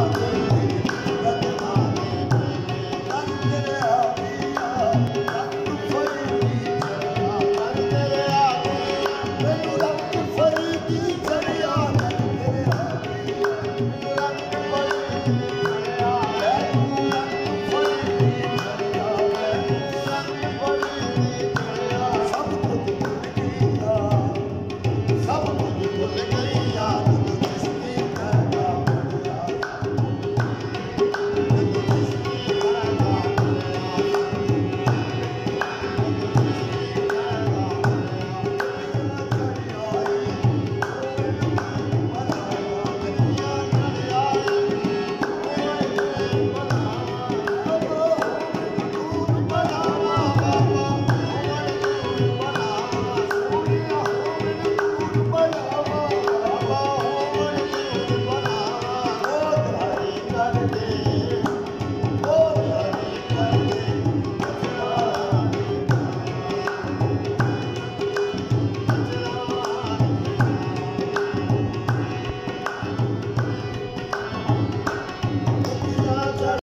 Hallelujah.